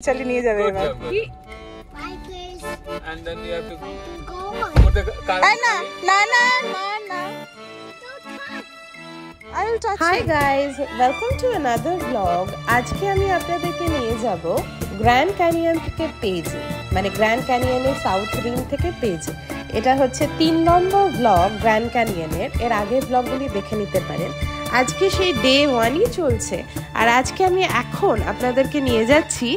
চালিয়ে নিয়ে যাবে এবার. And then you have to put the car. touch আজকে আমি আপনাদেরকে নিয়ে যাব গ্র্যান্ড ক্যানিয়ন থেকে পেজে মানে গ্র্যান্ড ক্যানিয়নের সাউথ রিম থেকে পেজে এটা হচ্ছে তিন নম্বর ব্লগ গ্র্যান্ড ক্যানিয়নের এর আগের ব্লগগুলি দেখে নিতে পারেন। আজকে সেই ডে ওয়ানই চলছে। আর আজকে আমি এখন আপনাদেরকে নিয়ে যাচ্ছি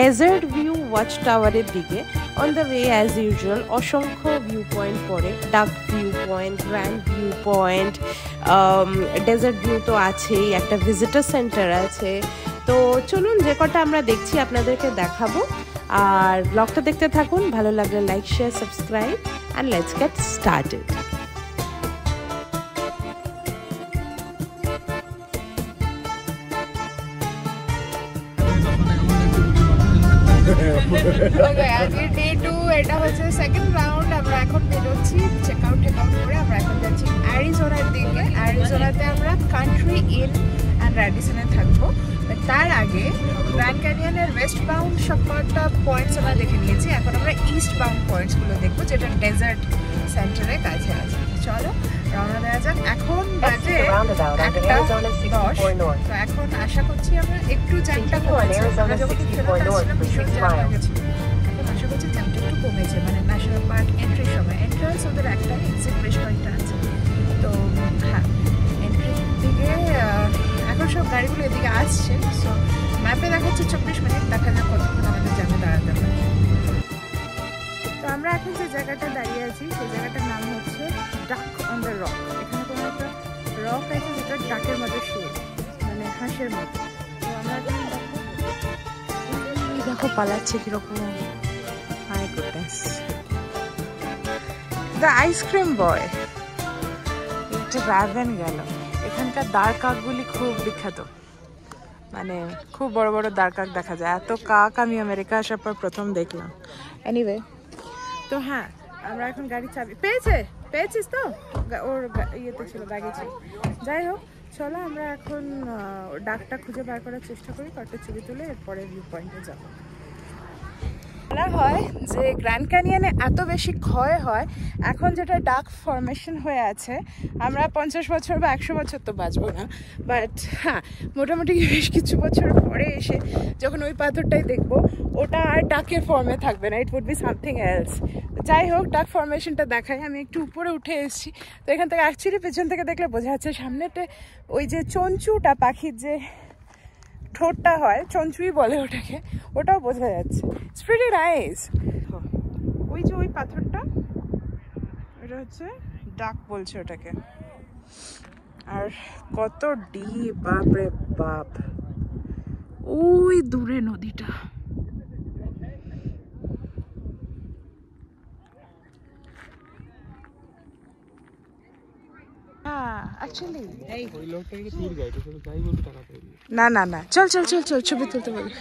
ডেজার্ট ভিউ ওয়াচ টাওয়ারের দিকে। On the way as usual অসংখ্য ভিউ পয়েন্ট পড়ে। Duck view point grand view point desert view তো আছেই, একটা ভিজিটার সেন্টার আছে। তো চলুন, যে কটা আমরা দেখছি আপনাদেরকে দেখাবো। আর ব্লগটা দেখতে থাকুন, ভালো লাগলে like share subscribe and let's get started আজকে ডে টু এটা হচ্ছে সেকেন্ড রাউন্ড আমরা এখন বেরোচ্ছি চেক আউট করে আমরা এখন যাচ্ছি অ্যারিজোনার দিকে। অ্যারিজোনাতে আমরা কান্ট্রি ইন অ্যান্ড র্যাডিসনে থাকব। তার আগে গ্র্যান্ড ক্যানিয়নের ওয়েস্ট বাউন্ড সব কটা পয়েন্টস আমরা দেখে নিয়েছি। এখন আমরা ইস্ট বাউন্ড পয়েন্টসগুলো দেখব, যেটা ডেজার্ট সেন্টারের কাছে আছে। চলো রওনা দেওয়া যাক। এখন বাজে একটা দশ। তো এখন আশা করছি আমরা একটু জ্যামটা কমেছে। আমরা যখন ফেরত আসছিলাম ভীষণ জ্যাম হয়ে গেছিল এখন আশা করছি জ্যামটা একটু কমেছে মানে ন্যাশনাল পার্ক এন্ট্রির সময়। এন্ট্রান্স ওদের একটা এক্সিট বেশ কয়েকটা আছে। তো হ্যাঁ এন্ট্রির দিকে এখন সব গাড়িগুলো এদিকে আসছে। সো ম্যাপে দেখাচ্ছে চব্বিশ মিনিট দেখা যাক কতক্ষণ আমাদের জ্যামে দাঁড়াতে পারে তো আমরা এখন যে জায়গাটা দাঁড়িয়ে আছি সেই জায়গাটার নাম হচ্ছে ডাক অন দ্য রক এখানে কোনো একটা রক আছে যেটা ডাকের মতো শেপ মানে হাঁসের মতো। দেখো- পালাচ্ছে কীরকম। High goodness the ice cream boy একটা রাভেন গেল। এখানকার দাঁড় কাকগুলি খুব বিখ্যাত। মানে খুব বড় বড় দাঁড় কাক দেখা যায়। এত কাক আমি আমেরিকা আসার পর প্রথম দেখলাম। এনিওয়ে তো হ্যাঁ আমরা এখন গাড়ি চাবি পেয়েছে? পেয়েছিস তো? ওর ইয়েতে ছিল ব্যাগে ছিল যাই হোক, চলো আমরা এখন ডাকটা খুঁজে বার করার চেষ্টা করি কয়েকটা ছবি তুলে এরপরে ভিউ পয়েন্টে যাব। বলা হয় যে গ্র্যান্ড ক্যানিয়নে এত বেশি ক্ষয় হয়, এখন যেটা ডাক ফরমেশন হয়ে আছে, আমরা পঞ্চাশ বছর বা একশো বছর তো বাঁচবো না বাট হ্যাঁ মোটামুটি বেশ কিছু বছর পরে এসে যখন ওই পাথরটাই দেখব, ওটা আর ডাকের ফর্মে থাকবে না it would be something else যাই হোক ডাক ফরমেশনটা দেখাই, আমি একটু উপরে উঠে এসেছি, তো এখান থেকে অ্যাকচুয়ালি পেছন থেকে দেখলে বোঝা যাচ্ছে সামনেতে ওই যে চঞ্চুটা পাখির যে ঠোঁটটা হয়, চঞ্চুই বলে ওটাকে, ওটাও বোঝা যাচ্ছে। ইটস রাইস ওই যে ওই পাথরটা ওটা হচ্ছে ডাক বলছে ওটাকে। আর কত ডিপ বাপ রে বাপ। ওই দূরে নদীটা। অ্যাকচুয়ালি ওই লোকটাকে ট্যুর গাইড ওকে যাই বলতে টাকা পেয়ে না না না। চল চল চল চল ছবি তুলতে বলি।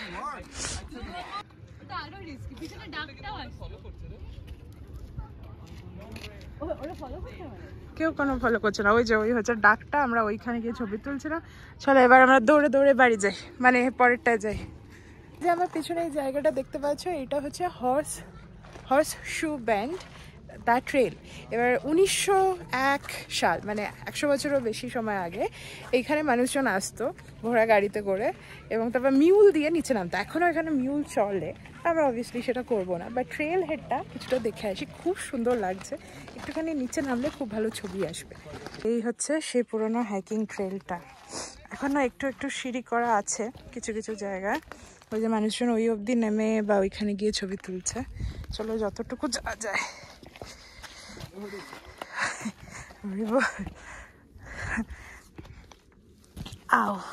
কেউ কোনো ফলো করছে না। ওই যে ওই হচ্ছে ডাকটা আমরা ওইখানে গিয়ে ছবি তুলছিলাম। চলো এবার আমরা দৌড়ে দৌড়ে বাড়ি যাই। মানে পরেরটায় যাই। যে আমার পিছনে এই জায়গাটা দেখতে পাচ্ছ এটা হচ্ছে horse horseshoe bend the trail এবার উনিশশো এক সাল মানে একশো বছরও বেশি সময় আগে এইখানে মানুষজন আসতো ঘোড়া গাড়িতে করে এবং তারপর মিউল দিয়ে নিচে নামতো। এখনও এখানে মিউল চলে, আমরা অবভিয়াসলি সেটা করব না। বাট ট্রেল হেডটা কিছুটা দেখে আসি, খুব সুন্দর লাগছে। একটুখানি নিচে নামলে খুব ভালো ছবি আসবে। এই হচ্ছে সেই পুরনো হাইকিং ট্রেলটা এখনও একটু একটু সিঁড়ি করা আছে কিছু কিছু জায়গায় ওই যে মানুষজন ওই অবধি নেমে বা ওইখানে গিয়ে ছবি তুলছে। চলো যতটুকু যাওয়া যায়। আও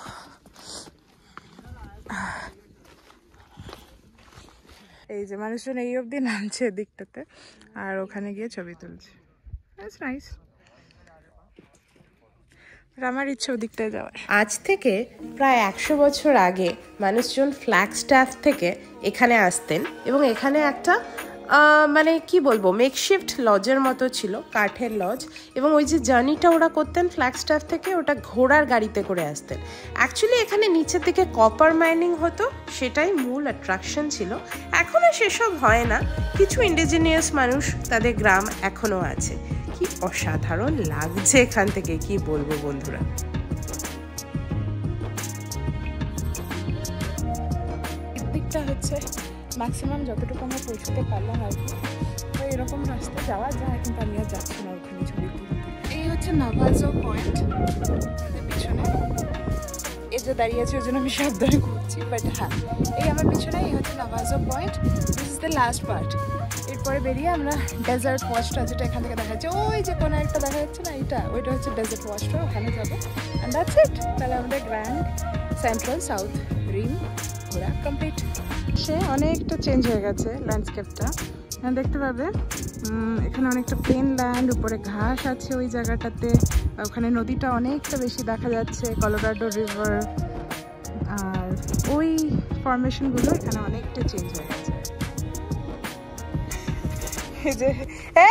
এই যে মানুষজন এই অবধি নামছে দিকটাতে আর ওখানে গিয়ে ছবি তুলছে। আমার ইচ্ছে ওদিকটায় যাওয়ার। আজ থেকে প্রায় একশো বছর আগে মানুষজন ফ্ল্যাগ স্টাফ থেকে এখানে আসতেন এবং এখানে একটা মানে কি বলব মেকশিফট লজের মতো ছিল, কাঠের লজ এবং ওই যে জার্নিটা ওরা করতেন ফ্ল্যাগস্টাফ থেকে, ওটা ঘোড়ার গাড়িতে করে আসতেন। অ্যাকচুয়ালি এখানে নিচের দিকে কপার মাইনিং হতো, সেটাই মূল অ্যাট্রাকশন ছিল। এখনও সেসব হয় না। কিছু ইন্ডিজিনিয়াস মানুষ তাদের গ্রাম এখনও আছে। কি অসাধারণ লাগছে এখান থেকে, কি বলব বন্ধুরা। হচ্ছে ম্যাক্সিমাম যতটুকু আমরা পৌঁছতে পারলাম আর কি। তো এরকম রাস্তা যাওয়া যায় কিন্তু আমি আর যাচ্ছি না ওখানে ছবি এই হচ্ছে নাভাজো পয়েন্ট পিছনে। এই যে দাঁড়িয়ে আছে ওই জন্য আমি সাবধানে ঘুরছি বাট হ্যাঁ এই আমার পিছনে এই হচ্ছে Navajo point this is the last part এরপরে বেরিয়ে আমরা ডেজার্ট ওয়াশটা যেটা এখান থেকে দেখা যাচ্ছে ওই যে কোনো একটা দেখা যাচ্ছে না এটা ওইটা হচ্ছে ডেজার্ট ওয়াশটা ওখানে যাব। অ্যান্ড দ্যাটস ইট তাহলে আমাদের গ্র্যান্ড সেন্ট্রাল সাউথ রিম ঘোরা কমপ্লিট সে অনেকটা চেঞ্জ হয়ে গেছে ল্যান্ডস্কেপটা দেখতে পাবে? এখানে অনেকটা প্লেন ল্যান্ড উপরে ঘাস আছে ওই জায়গাটাতে। ওখানে নদীটা অনেকটা বেশি দেখা যাচ্ছে কলোরাডো রিভার আর ওই ফরমেশনগুলো এখানে অনেকটা চেঞ্জ হয়ে গেছে। এই যে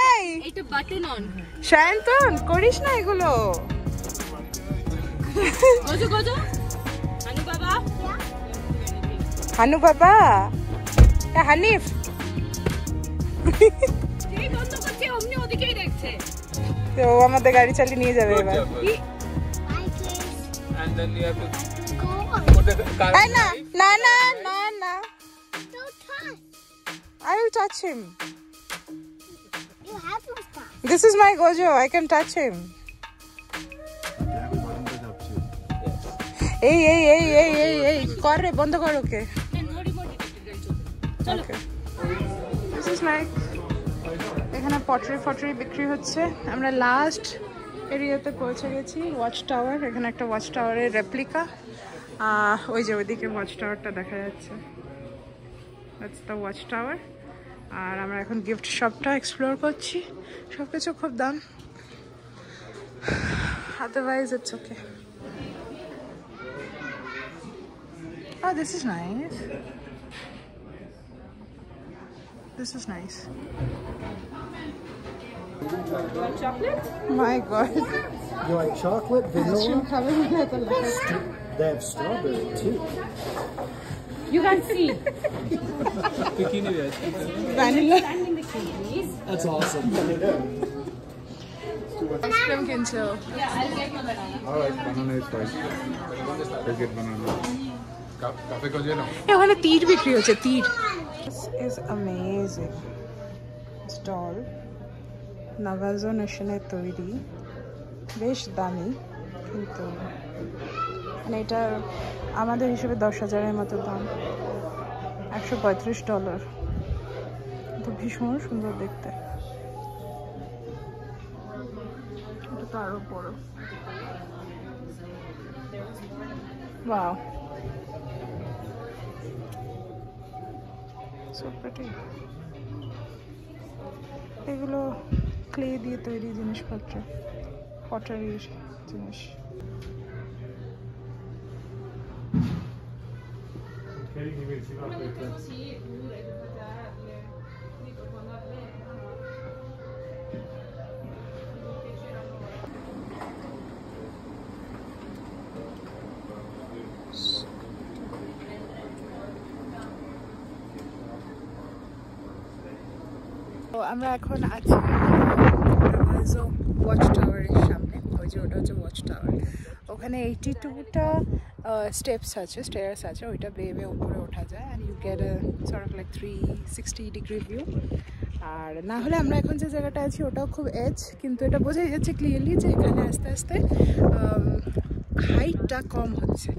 এই! এটা বাটন অন সায়ন্তন করিস না এগুলো। গজো গজো বাবা। হানু বাবা এ হানিফ এই বন্ধ করছে অমনি ওদিকেই দেখছে। তো ও আমাদের গাড়ি চালিয়ে নিয়ে যাবে এবার। And then you have to put the car. এই না না না না না I will touch him. This is my Gojo. I can touch him. এই এই এই এই এই এই কর রে বন্ধ কর ওকে Okay. This is এখানে পটরি ফটরি বিক্রি হচ্ছে। আমরা লাস্ট এরিয়াতে পৌঁছে গেছি ওয়াচ টাওয়ার এখানে একটা ওয়াচ টাওয়ারের রেপ্লিকা ওই যে ওইদিকে ওয়াচ টাওয়ারটা দেখা যাচ্ছে। দ্যাটস দ্য ওয়াচ টাওয়ার আর আমরা এখন গিফট শপটা এক্সপ্লোর করছি। সব কিছু খুব দাম। Otherwise it's okay Oh, this is nice. This is nice. White chocolate? My god. You like chocolate, vanilla? they have strawberry too. You can see. vanilla. That's awesome. Ice cream can chill. Yeah, I'll get banana. Alright, banana is fine. I'll get banana. এ, ওখানে তীর বিক্রি হচ্ছে তীর। Is amazing stall নাগাজো নেশনের তৈরি বেশ দামি কিন্তু মানে এটা আমাদের হিসেবে দশ হাজারের মতো দাম। একশো পঁয়ত্রিশ ডলার তো ভীষণ সুন্দর দেখতে। এটা তো আরও বড়। Wow. এগুলো ক্লে দিয়ে তৈরি জিনিসপত্র পটারির জিনিস। তো আমরা এখন আছি ওয়াচ টাওয়ারের সামনে। ওই যে ওটা হচ্ছে ওয়াচ টাওয়ার ওখানে এইটি টুটা স্টেপস আছে স্টেয়ার্স আছে। ওইটা বেয়ে বেয়ে উপরে ওঠা যায়। And you get sort of like three sixty degree view আর না হলে আমরা এখন যে জায়গাটা আছি, ওটাও খুব এজ কিন্তু এটা বোঝাই যাচ্ছে ক্লিয়ারলি যে এখানে আস্তে আস্তে হাইটটা কম হচ্ছে।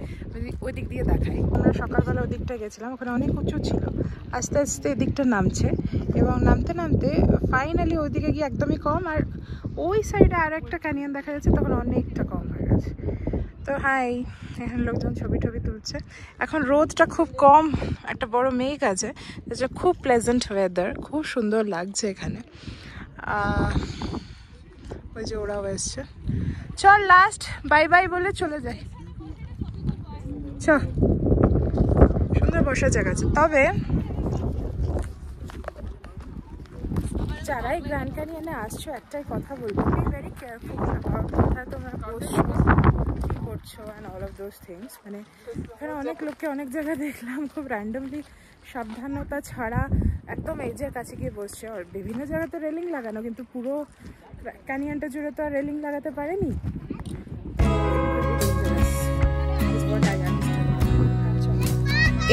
ওই দিক দিয়ে দেখাই। আমরা সকালবেলা ওই দিকটা গেছিলাম, ওখানে অনেক উঁচু ছিল। আস্তে আস্তে এদিকটা নামছে এবং নামতে নামতে ফাইনালি ওইদিকে গিয়ে একদমই কম আর ওই সাইডে আর একটা ক্যানিয়ন দেখা যাচ্ছে, তখন অনেকটা কম হয়ে গেছে। তো হাই এখানে লোকজন ছবি টবি তুলছে। এখন রোদটা খুব কম, একটা বড় মেঘ আছে, যেটা খুব প্লেজেন্ট ওয়েদার খুব সুন্দর লাগছে এখানে। ওই যে ওরাও এসছে। চল লাস্ট বাই বাই বলে চলে যাই। চ। সুন্দর বসার জায়গা আছে। তবে যারাই গ্র্যান্ড ক্যানিয়নে আসছো একটাই কথা বলব। বি ভেরি কেয়ারফুল কোথায় তোমরা বসছো কী করছ and all of those things মানে এখানে অনেক লোককে অনেক জায়গায় দেখলাম খুব র্যান্ডমলি সাবধানতা ছাড়া একদম এজের কাছে গিয়ে বসছে। আর বিভিন্ন জায়গায় তো রেলিং লাগানো কিন্তু পুরো ক্যানিয়নটা জুড়ে তো আর রেলিং লাগাতে পারেনি।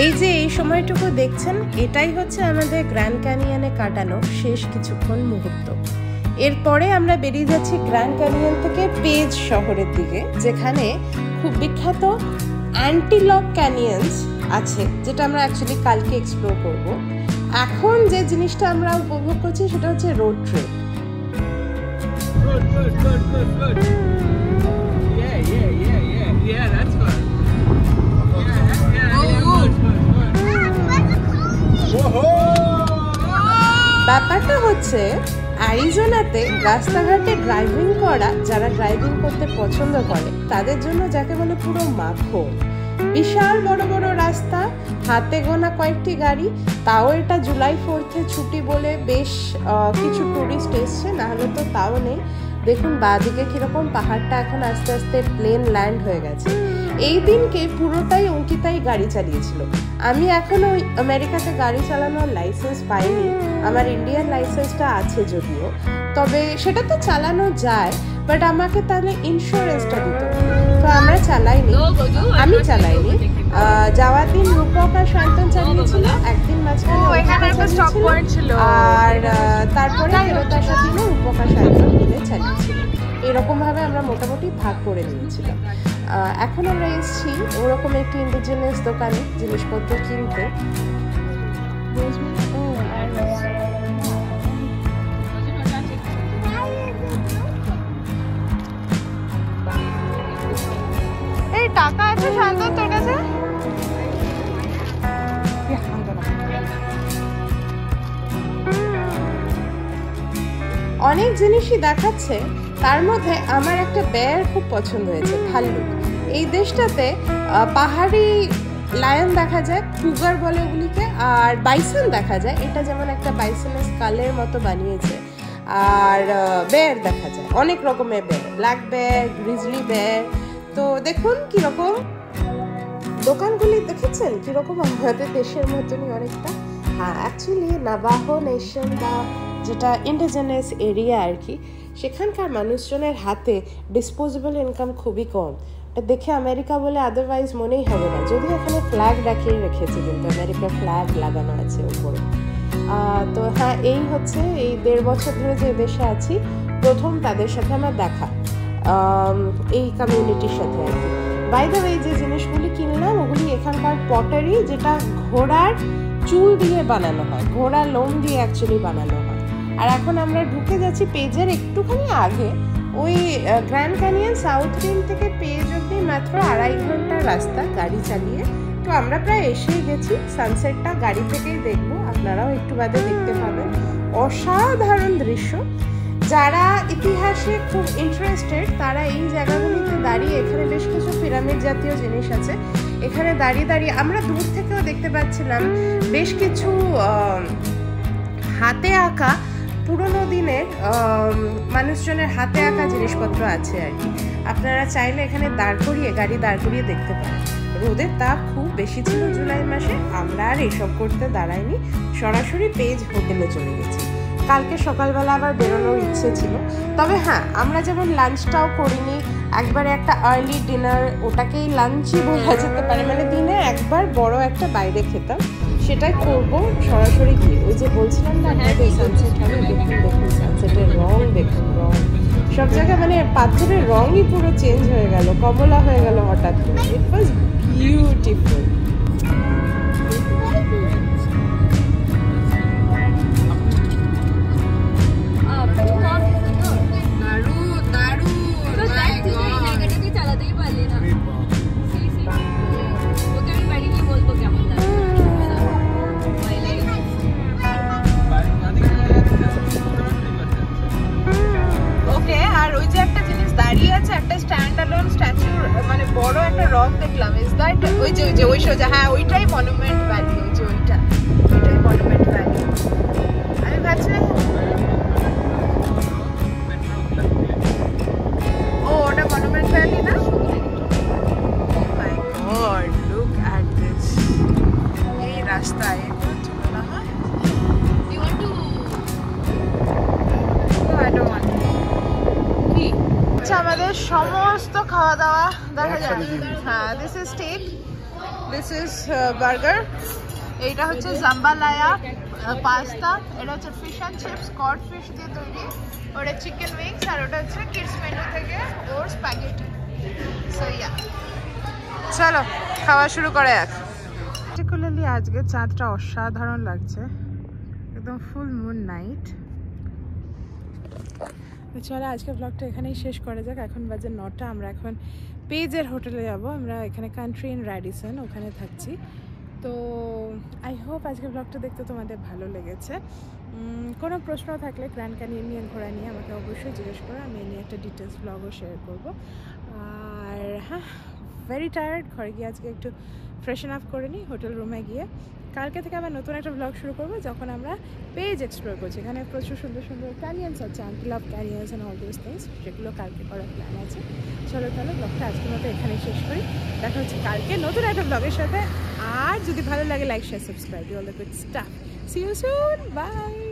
এই যে এই সময়টুকু দেখছেন, এটাই হচ্ছে আমাদের গ্র্যান্ড ক্যানিয়নে কাটানো শেষ কিছুক্ষণ মুহূর্ত। এরপরে আমরা বেরিয়ে যাচ্ছি গ্র্যান্ড ক্যানিয়ন থেকে পেজ শহরের দিকে, যেখানে খুব বিখ্যাত অ্যান্টিলক ক্যানিয়ন্স আছে, যেটা আমরা অ্যাকচুয়ালি কালকে এক্সপ্লোর করব। এখন যে জিনিসটা আমরা উপভোগ করছি সেটা হচ্ছে রোড ট্রিপ ব্যাপারটা হচ্ছে অ্যারিজোনাতে রাস্তাঘাটে ড্রাইভিং করা, যারা ড্রাইভিং করতে পছন্দ করে, তাদের জন্য যাকে বলে পুরো মাখো। বিশাল বড় বড় রাস্তা, হাতে গোনা কয়েকটি গাড়ি, তাও এটা জুলাই ফোর্থে ছুটি বলে বেশ কিছু টুরিস্ট এসছে, নাহলে তো তাও নেই। দেখুন, বাঁদিকে কীরকম পাহাড়টা এখন আস্তে আস্তে প্লেন ল্যান্ড হয়ে গেছে। এই দিনকে পুরোটাই অঙ্কিতাই গাড়ি চালিয়েছিল। আমি এখনও ওই আমেরিকাতে গাড়ি চালানোর লাইসেন্স পাইনি। আমার ইন্ডিয়ান লাইসেন্সটা আছে যদিও। তবে সেটা তো চালানো যায় বাট আমাকে তাহলে ইন্স্যুরেন্সটা দিত তো আমরা চালাইনি। আমি চালাইনি। যাওয়ার দিন রূপক আর শান্তন চালিয়েছিল। একদিন মাঝখানে। আর তারপরে ফেরত আসার দিনও রূপক আর শান্তন মিলে চালিয়েছিল। এরকম ভাবে আমরা মোটামুটি ভাগ করে নিয়েছিলাম। এখন আমরা এসেছি ওরকম একটি ইন্ডিজিনিয়াস দোকানে জিনিসপত্র কিনতে। টাকা আছে শান্তন তোর কাছে? অনেক জিনিসই দেখাচ্ছে, তার মধ্যে আমার একটা বেয়ার খুব পছন্দ হয়েছে, ভাল্লুক। এই দেশটাতে পাহাড়ি লায়ন দেখা যায় কুগার বলে ওগুলিকে, আর বাইসন দেখা যায়, এটা যেমন একটা বাইসনের স্কালের মতো বানিয়েছে, আর বেয়ার দেখা যায়, অনেক রকমের bear black bear grizzly bear তো দেখুন কীরকম দোকানগুলি দেখেছেন? কীরকম আমাদের দেশের মতনই অনেকটা। হ্যাঁ অ্যাকচুয়ালি নাবাহো নেশন বা যেটা ইন্ডিজেনাস এরিয়া আর কি, সেখানকার মানুষজনের হাতে ডিসপোজেবল ইনকাম খুবই কম। এটা দেখে আমেরিকা বলে আদারওয়াইজ মনেই হবে না। যদি এখানে ফ্ল্যাগ রাখিয়ে রেখেছে কিন্তু আমেরিকার ফ্ল্যাগ লাগানো আছে উপরে। তো হ্যাঁ এই হচ্ছে, এই দেড় বছর ধরে যে দেশে আছি, প্রথম তাদের সাথে আমার দেখা। এই কমিউনিটির সাথে আর কি। বাই দ্য ওয়ে যে জিনিসগুলি কিনলাম, ওগুলি এখানকার পটারি যেটা ঘোড়ার চুল দিয়ে বানানো হয়, ঘোড়ার লোম দিয়ে অ্যাকচুয়ালি বানানো হয়। আর এখন আমরা ঢুকে যাচ্ছি পেজের একটুখানি আগে, ওই গ্র্যান্ড ক্যানিয়ন সাউথ রিম থেকে পেজ অব্দি মাত্র আড়াই ঘণ্টার রাস্তা গাড়ি চালিয়ে। তো আমরা প্রায় এসেই গেছি সানসেটটা গাড়ি থেকেই দেখব, আপনারাও একটু বাদে দেখতে পাবেন। অসাধারণ দৃশ্য। যারা ইতিহাসে খুব ইন্টারেস্টেড তারা এই জায়গাগুলিতে দাঁড়িয়ে, এখানে বেশ কিছু পিরামিড জাতীয় জিনিস আছে। এখানে দাঁড়িয়ে দাঁড়িয়ে আমরা দূর থেকেও দেখতে পাচ্ছিলাম বেশ কিছু হাতে আঁকা পুরোনো দিনের মানুষজনের হাতে আঁকা জিনিসপত্র আছে আর কি। আপনারা চাইলে এখানে দাঁড় করিয়ে, গাড়ি দাঁড় করিয়ে দেখতে পারেন। রোদের তাপ খুব বেশি ছিল জুলাই মাসে, আমরা আর এসব করতে দাঁড়াইনি। সরাসরি পেজ হোটেলে চলে গেছি। কালকে সকালবেলা আবার বেরোনোর ইচ্ছে ছিল। তবে হ্যাঁ আমরা যেমন লাঞ্চটাও করিনি, একবারে একটা আর্লি ডিনার ওটাকেই লাঞ্চই বলা যেতে পারে। মানে দিনে একবার বড় একটা বাইরে খেতাম, সেটাই করব সরাসরি গিয়ে। ওই যে বলছিলাম না, আপনাদের সানসেট হবে, দেখুন দেখুন সানসেটের রং, দেখুন রং। সব জায়গায় মানে পাথরের রঙই পুরো চেঞ্জ হয়ে গেল, কমলা হয়ে গেল হঠাৎ করে। ইট ওয়াজ বিউটিফুল বার্গার এইটা হচ্ছে জাম্বালায়া পাস্তা এটা হচ্ছে fish and chips cod fish দিয়ে তৈরি। ওটা চিকেন উইংস আর ওটা হচ্ছে কিডস মেনু থেকে ওর স্প্যাগেটি সো ইয়া চলো, খাওয়া শুরু করে এক। পার্টিকুলারলি আজকে চাঁদটা অসাধারণ লাগছে। একদম ফুল মুন নাইট চলো, আজকে ব্লগটা এখানেই শেষ করা যাক। এখন বাজে নটা, আমরা এখন পেজের হোটেলে যাব। আমরা এখানে কান্ট্রি ইন র্যাডিসন ওখানে থাকছি। তো আই হোপ আজকে ব্লগটা দেখতে তোমাদের ভালো লেগেছে। কোনো প্রশ্ন থাকলে গ্র্যান্ড ক্যানিয়ে নিয়ে ঘোরা নিয়ে আমাকে অবশ্যই জিজ্ঞেস করো, আমি নিয়ে একটা ডিটেলস ব্লগও শেয়ার করব। আর হ্যাঁ ভেরি টায়ার্ড ঘরে গিয়ে আজকে একটু ফ্রেশন আপ করে নিই হোটেল রুমে গিয়ে। কালকে থেকে আবার নতুন একটা ব্লগ শুরু করব, যখন আমরা পেজ এক্সপ্লোর করছি। এখানে প্রচুর সুন্দর সুন্দর ক্যানিয়ন্স আছে uncle of carriers and all this things সেগুলো কালকে করার প্ল্যান আছে। চলো তাহলে ব্লগটা আজকের মতো এখানেই শেষ করি। দেখা হচ্ছে কালকে নতুন একটা ব্লগের সাথে। আর যদি ভালো লাগে like share subscribe all the good stuff see you soon bye